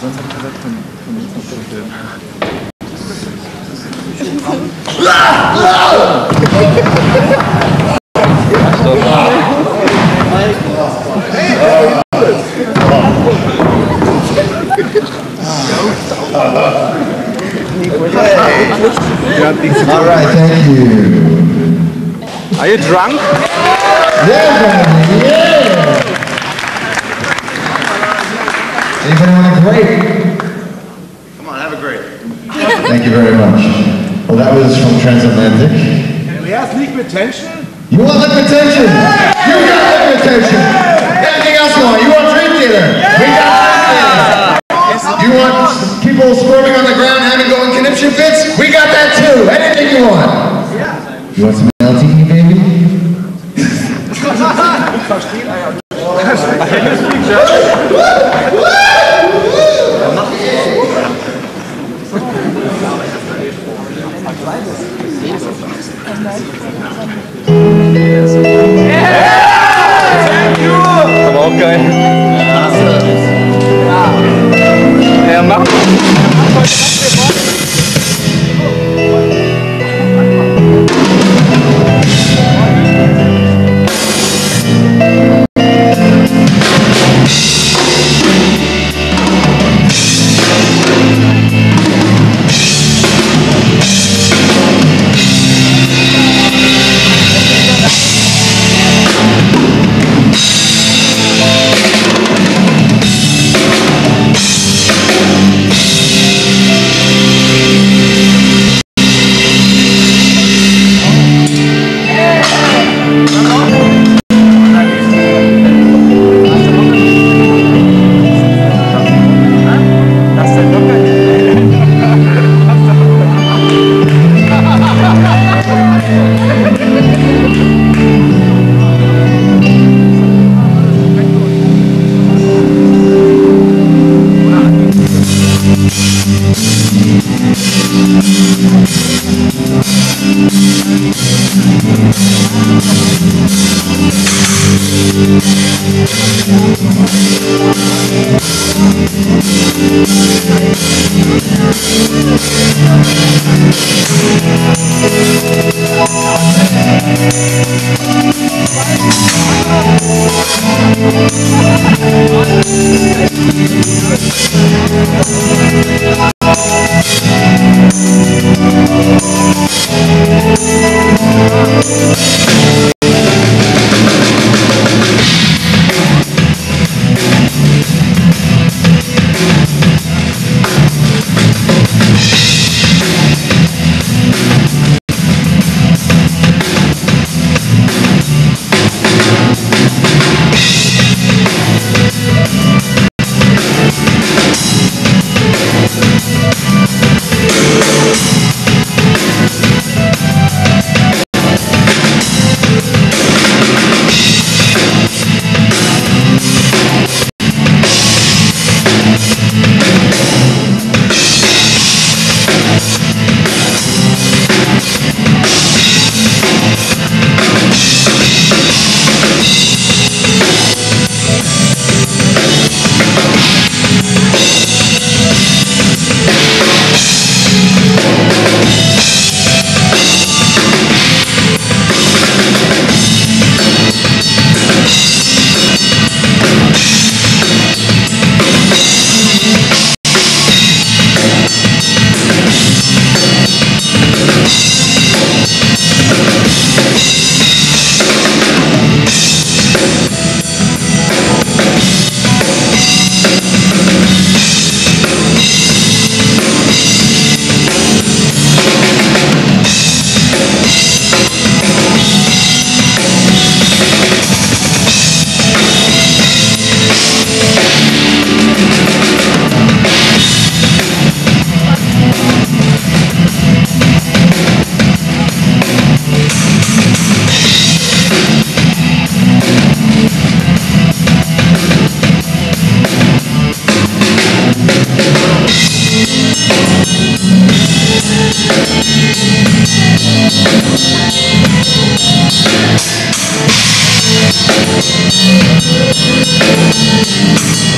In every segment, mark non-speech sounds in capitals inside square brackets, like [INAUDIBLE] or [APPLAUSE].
sonst habe ich gesagt, von, von nichts noch bitte. All right, thank you. Are you drunk? Yeah, yeah. Anybody want a grape? Come on, have a great. Thank you very much. Well, that was from Transatlantic. Last week retention? You want liquid tension? You got liquid tension. Anything else you want? You want dream theater? We got dream theater. You want people squirming on the ground having going conniption fits? We got that too. Anything you want. Yeah. You want some LTE, baby? [LAUGHS] [LAUGHS] mesmo. Yeah! Thank you! Tá bom, Caio. Nossa. É.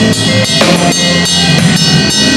Thank you.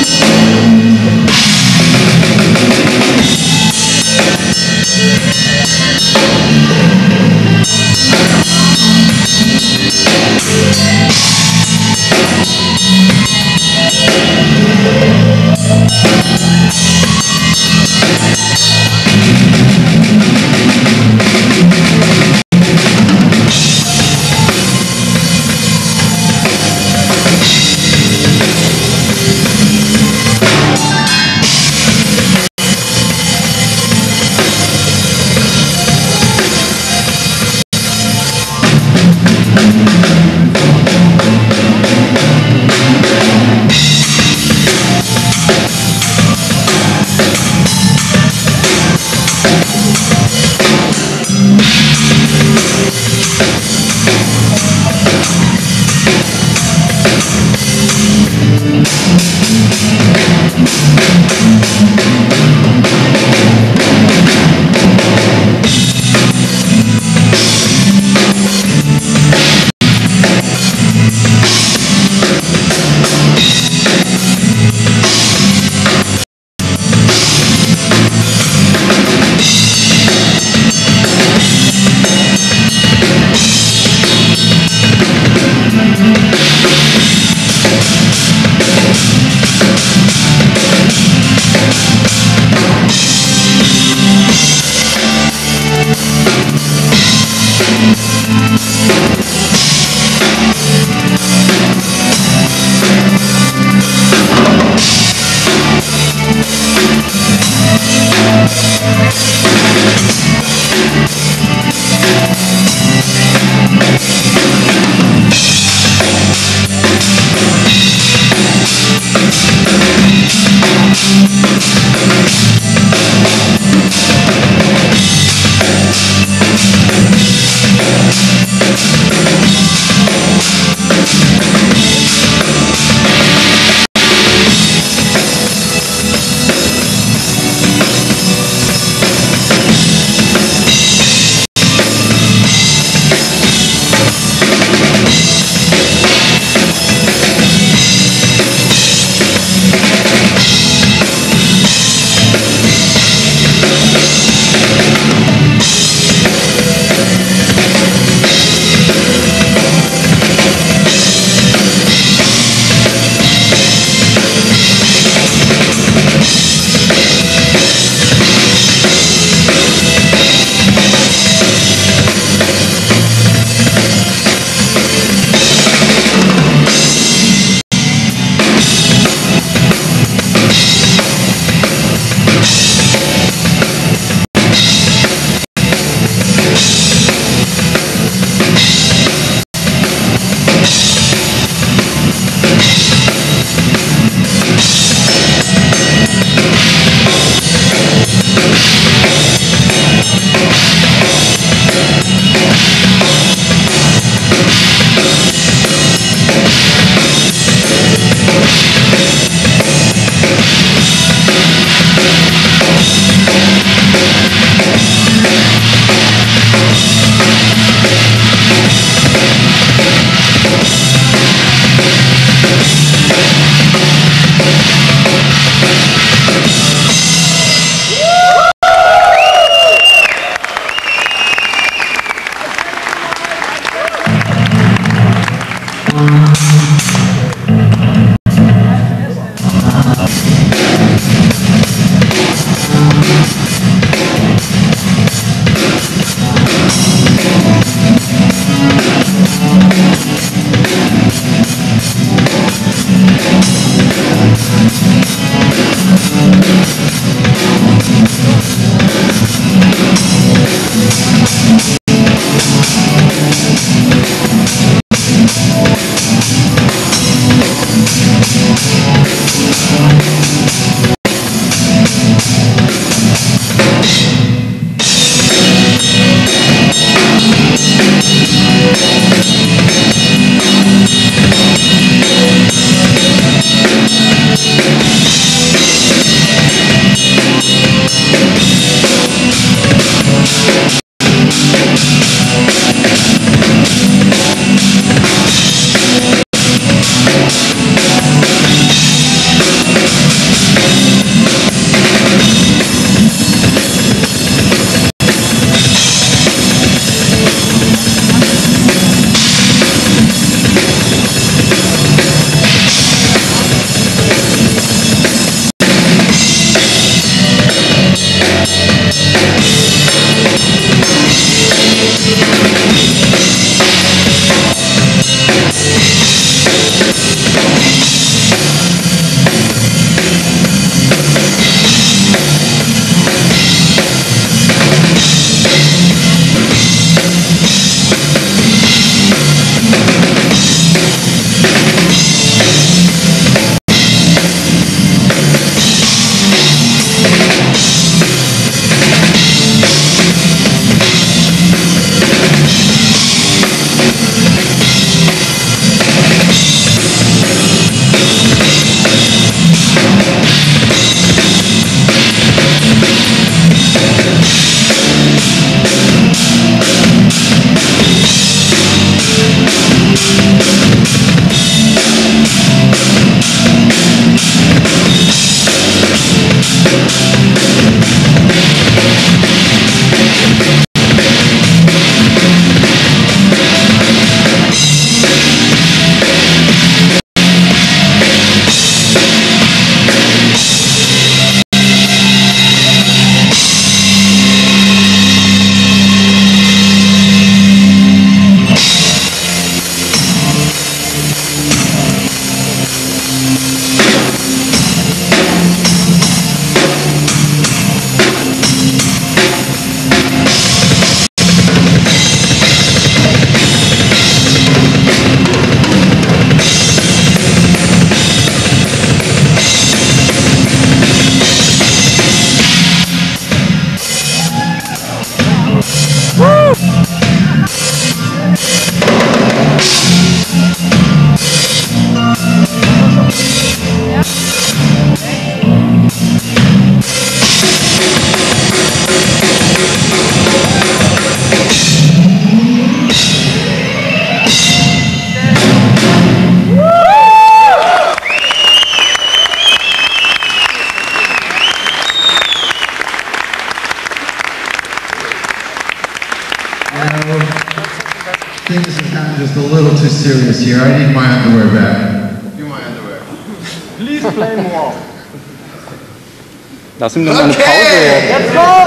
Lass ihm doch mal eine Pause.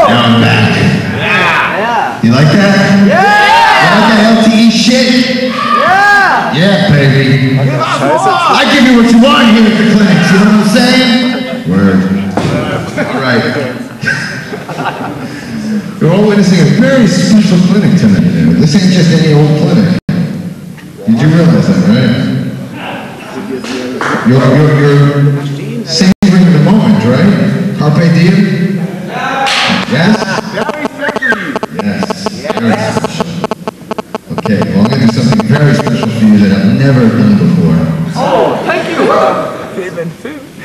Now I'm back. Yeah. You like that? Yeah! You like that LTE shit? Yeah! Yeah, baby. I give you what you want here at the clinic, you know what I'm saying? Word. All right. [LAUGHS] You're all witnessing a very special clinic tonight. There. This ain't just any old clinic. Did you realize that, right? You're, you're, you're savoring the moment, Carpe diem? Yes? Yes. Very special. Okay, well, I'm going to do something very special for you that I've never done before. Oh, thank you.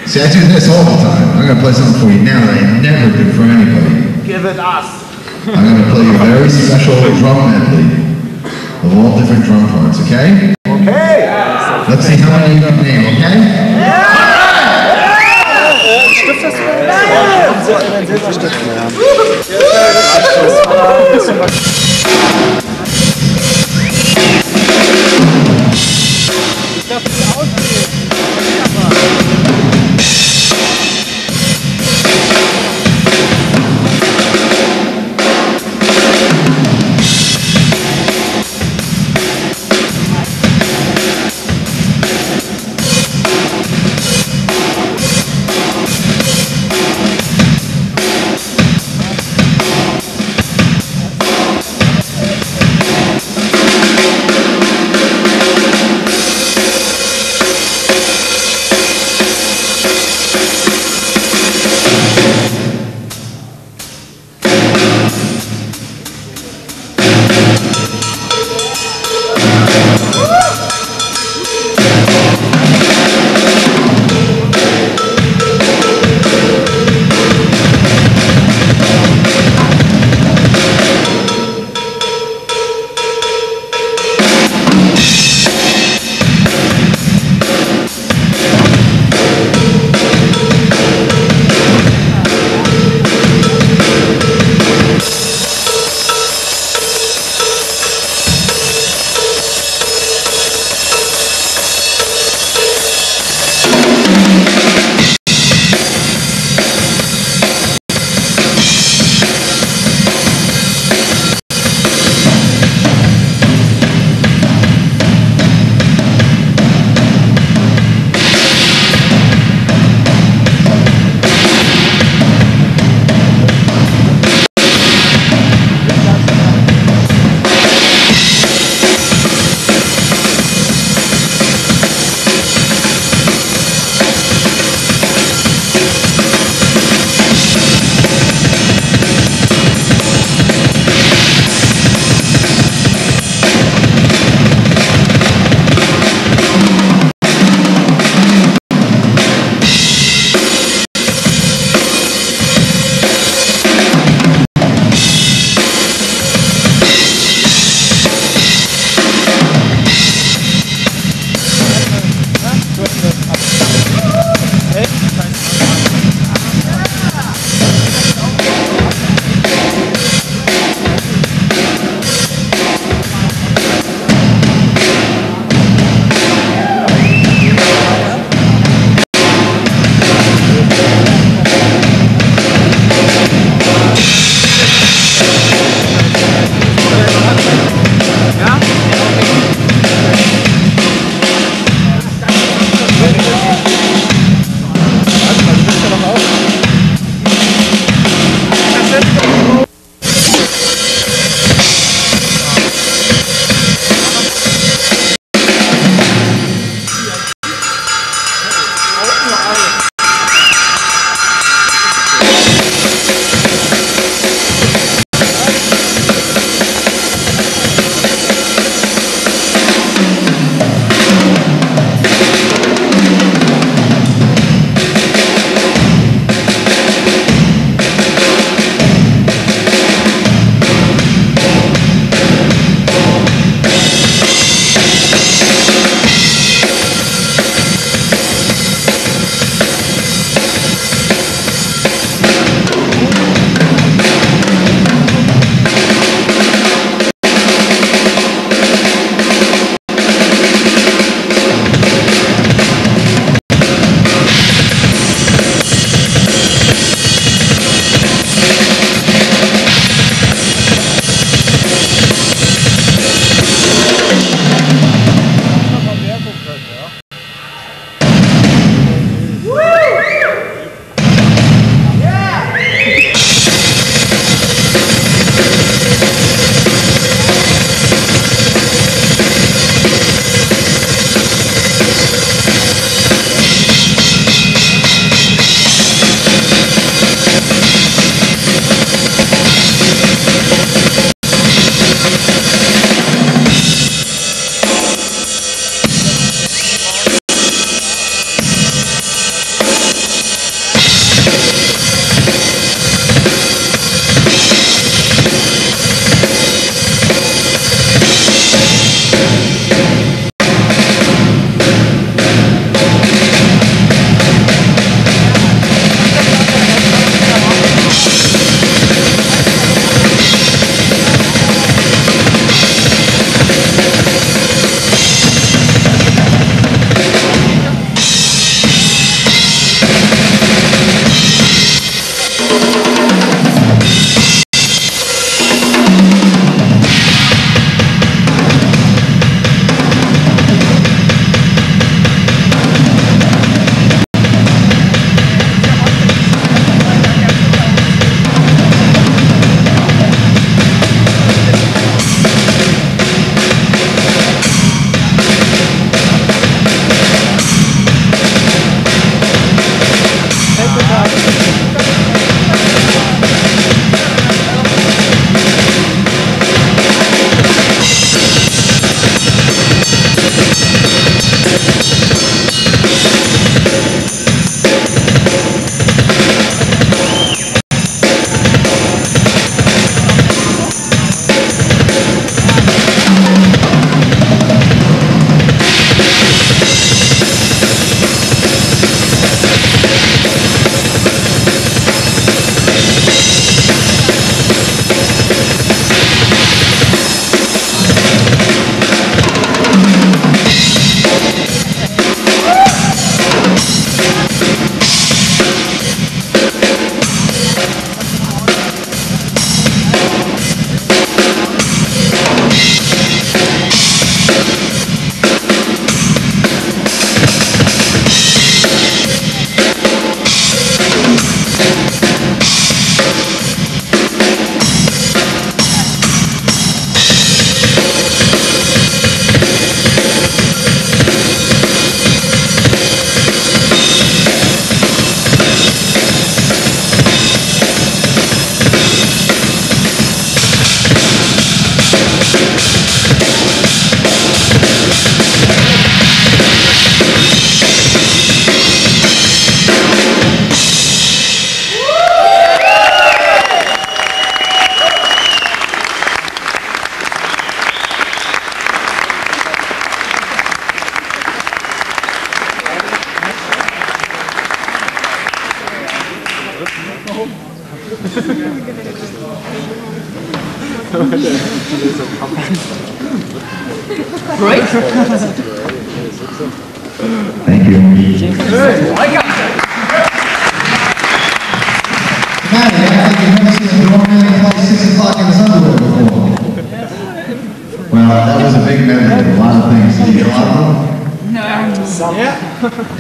See, I do this all the time. I'm going to play something for you now that I never do for anybody. Give it us. I'm going to play you a very special drum medley of all different drum parts, okay? Okay. Let's see how many you can name, okay? Stift hast du? Nein! So einen Silberstift. Ja. Ich glaube,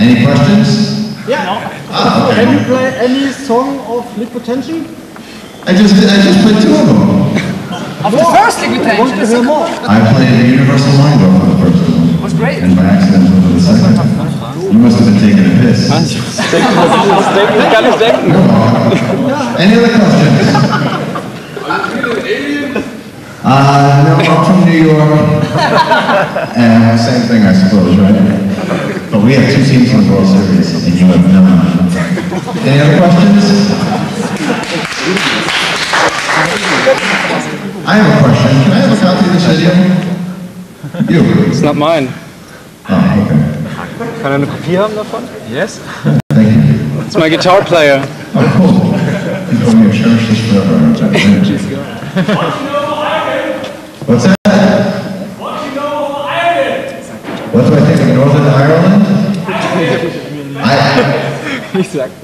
Any questions? Yeah. Ah, Can you okay. play any song of Liquid Tension? I just, I just played two of them. Of the first liquid I want to tension, hear more. I played the Universal Mind for the first one. was great. And Biaxident for the second. You must have been taking a piss. Ich kann nicht denken. Any other questions? Uh, no, I'm from New York. [LAUGHS] And same thing, I suppose, right? But we have two teams in the World Series, and you have none. Any other questions? I have a question. Can I have a copy of this video? You. It's not mine. Oh, okay. Kann er eine Kopie haben davon? Yes. Thank you. It's my guitar player. Oh, cool. You told me to cherish this forever. What's that? What do I think of Northern Ireland? I,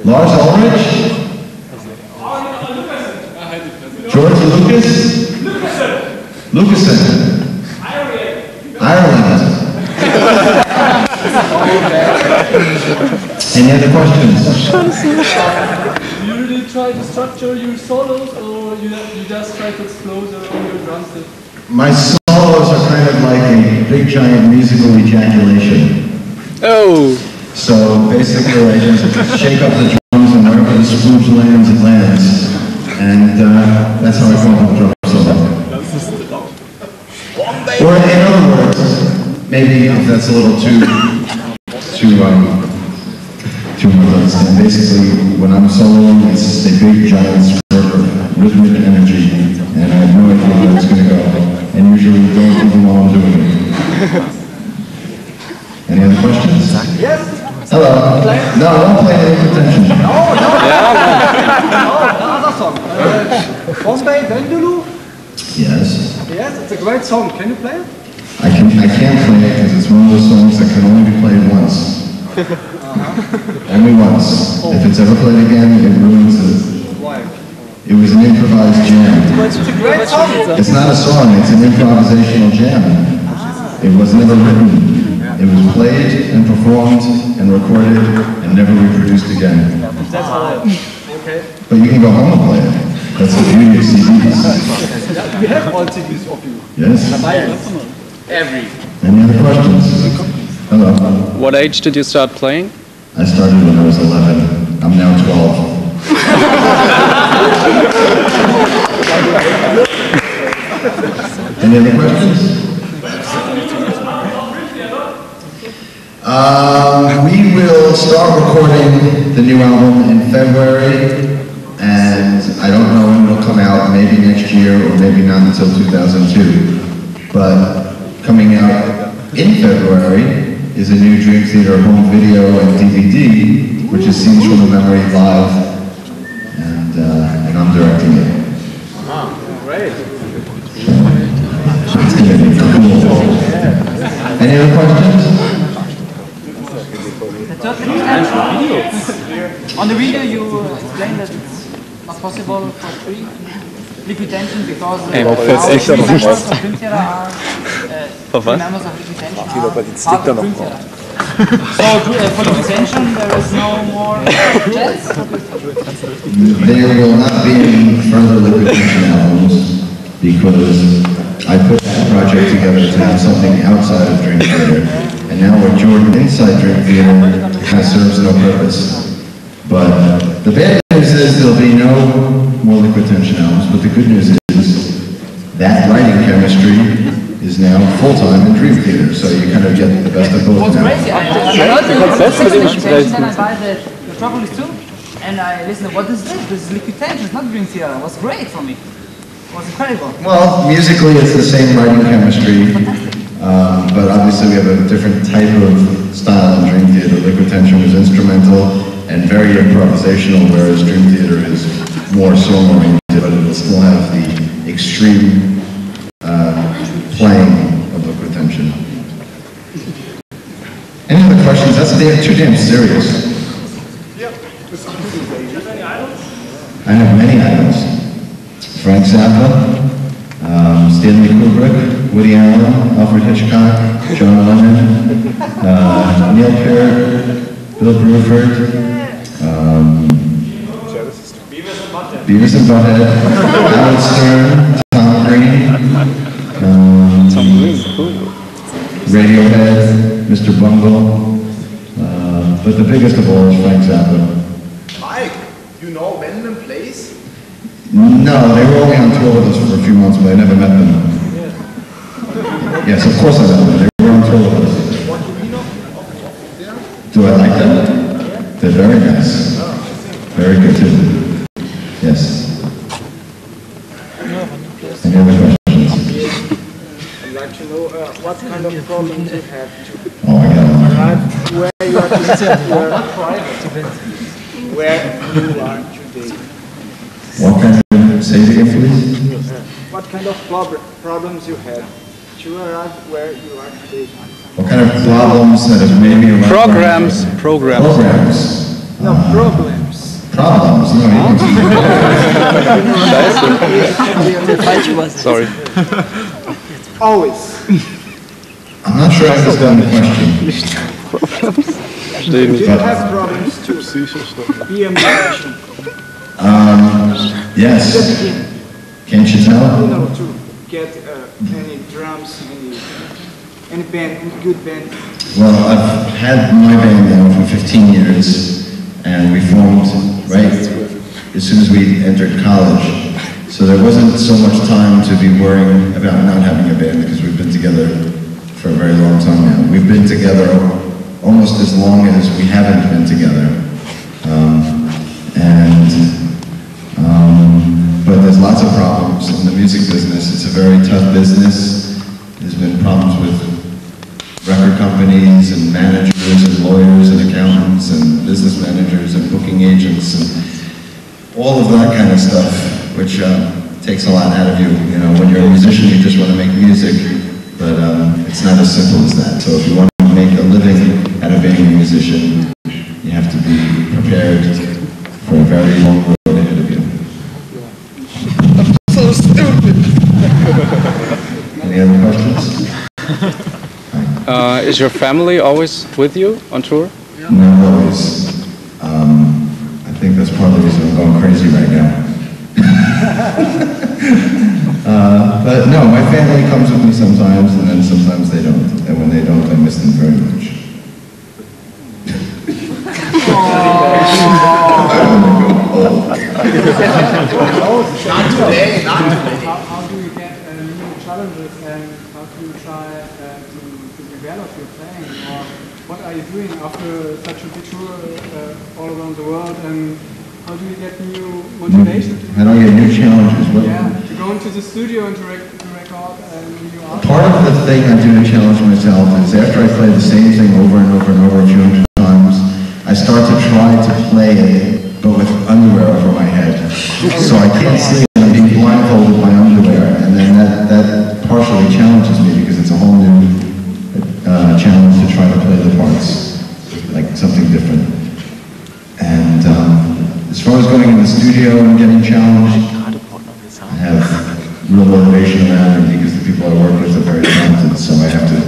Lars Ulrich? George Lucas? Lucasen. Ireland. Ireland. Any other questions? You really try to structure your solos, or you, you just try to explode on your drumstick? My solos are kind of like a big giant musical ejaculation. Oh, So basically, I just shake up the drums and wherever the splooge lands, it lands. And uh, that's how I come up with drum solo. Or in other words, maybe if that's a little too, too, um, too much. And basically, when I'm soloing, it's a big giant Hello. No, I won't play any attention. [LAUGHS] Another song. Uh, Bombay Vindaloo. Yes. Yes, it's a great song. Can you play it? I can I can't play it because it's one of those songs that can only be played once. only once. If it's ever played again, it ruins it. Why? It was an improvised jam. It's a great song. It's not a song, it's an improvisational jam. It was never written. It was played and performed and recorded and never reproduced again. That's all. Okay. But you can go home and play it. That's the beauty of CDs. We have all CDs of you. Yes? Every. Any other questions? Hello. what age did you start playing? I started when I was 11. I'm now 12. [LAUGHS] Any other questions? Um, we will start recording the new album in February, and I don't know when it'll come out, maybe next year or maybe not until 2002. But coming out in February is a new Dream Theater home video and DVD, which is Scenes from the Memory Live, and, uh, and I'm directing it. Great. It's gonna be cool. Any other questions? On the video, you explained that it's not possible for free liquid tension because uh, Ey, now fällt's echt three noch members raus. of Dream are uh, Auf members of liquid tension are part of Dream So uh, for liquid tension, there is no more chance. There will not be any further Liquid Tension albums because I put that project together to have something outside of Dream Theater. And now what Jordan inside Dream Theater kind of serves no purpose. But the bad news is there'll be no more Liquid Tension albums, but the good news is that writing chemistry is now full-time in Dream Theater, so you kind of get the best of both was now. crazy. I, I heard the Konzept mit liquid tension, then I Sprechen. buy the Metropolis too, and I listened. What is this? This is liquid tension. It's not Dream Theater. It was great for me. It was incredible. Well, musically, it's the same writing chemistry, [LAUGHS] um, but obviously we have a different type of style in Dream Theater. Liquid Tension was instrumental and very improvisational, whereas Dream Theater is more song oriented, but it'll still have the extreme uh, playing of liquid tension. Any other questions? That's damn, too damn serious. Yep. I have many idols. Frank Zappa, um, Stanley Kubrick, Woody Allen, Alfred Hitchcock, John Lennon, uh, Neil Peart, Bill Bruford, um, Beavis and Butthead, Howard Stern, Tom Green, um, Radiohead, Mr. Bungle, uh, but the biggest of all is Frank Zappa. Mike, you know when and place? No, they were only on tour with us for a few months, but I never met them. Yes, of course I met them. They were on tour with us. Do I like them? They're very nice. Very good too. Yes. Any other questions? I'd like to know uh, what kind of problems you have to Oh, I got arrive where you are today. Where you are today. What kind of, say it again, please? What kind of prob- problems you had to arrive where you are today. What kind of problems that have made me around? Programs, programs. Programs. No uh, problems. Problems, no, you [LAUGHS] Sorry. Always. I'm not sure I understand the question. Do you have problems too? be a musician? Yes. Can't you You tell? know, to get uh, any drums, any any band, any good band. Well, I've had my band now for 15 years, and we formed right as soon as we entered college. So there wasn't so much time to be worrying about not having a band because we've been together for a very long time now. We've been together almost as long as we haven't been together. Um, problems in the music business. It's a very tough business. There's been problems with record companies and managers and lawyers and accountants and business managers and booking agents and all of that kind of stuff, which uh, takes a lot out of you. You know, when you're a musician, you just want to make music, but um, it's not as simple as that. So if you want to make a living out of being a musician, you have to be prepared for a very long is your family always with you on tour? Not always. Um, I think that's part of the reason I'm going crazy right now. [LAUGHS] uh, but no, my family comes with me sometimes, and then sometimes they don't. And when they don't, I miss them very much. [LAUGHS] [LAUGHS] Not today, not today. How, how do you get uh, new challenges and how do you try uh, to, to develop your playing? Or what are you doing after such a big tour uh, all around the world and how do you get new motivation to, I don't get new challenges. What, yeah, to go into the studio and to, rec- to record uh, new art? Part of the thing I do to challenge myself is after I play the same thing over and over and over a few hundred times, I start to try to play it, but with underwear over my head. So I can't see in the and getting challenged, I have real motivation around me because the people I work with are very talented, so I have to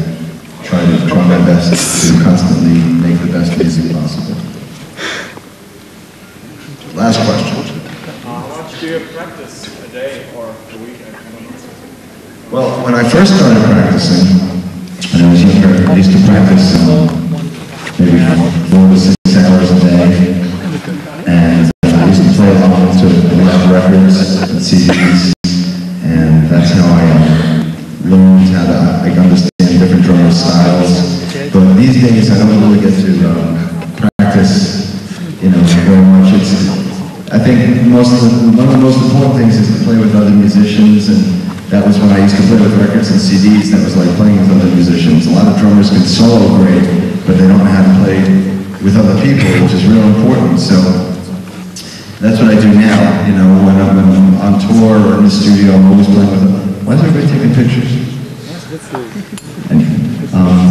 try to try my best to constantly make the best music possible. Last question. How much do you practice a day or a week? I. Well, when I first started practicing, when I was younger, I used to practice um, maybe four to six CDs. And that's how I um, learned how to like, understand different drummer styles. But these days, I don't really get to um, practice, you know, very much. It's, I think most of the, one of the most important things is to play with other musicians, and that was when I used to play with records and CDs. That was like playing with other musicians. A lot of drummers can solo great, but they don't know how to play with other people, which is real important. So that's what I do now, you know, when I'm on tour or in the studio, I'm always playing with them. Why is everybody taking pictures? Um,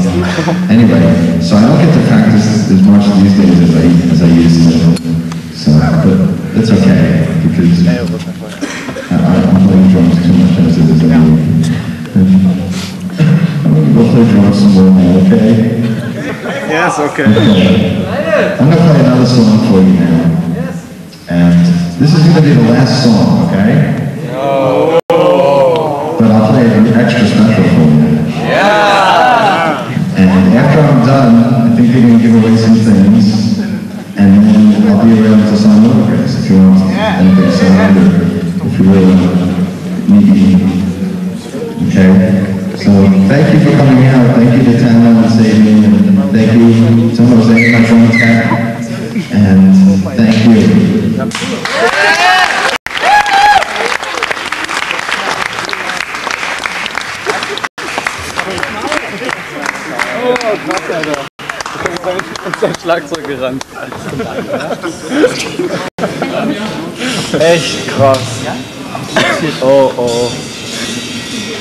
anyway, so I don't get to practice as much these days as I, as I used to. So, but it's okay, because I, I'm playing drums too much as it is anyway. [LAUGHS] I'm go play drums some more now, okay? Yes, okay. I'm gonna play another song for you now. And this is gonna be the last song, okay? No. But I'll play an extra special for you. Yeah! And after I'm done, I think they're gonna give away some things. And then I'll be around to sign autographs if you want anything signed or if you really need me. Okay? So thank you for coming out. Thank you to Tama and Sabian am Schlagzeug gerannt. Echt krass. Oh, oh.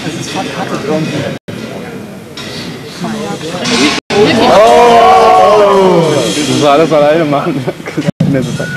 Das ist verkattet irgendwie. Oh! Das muss alles alleine machen. [LAUGHS]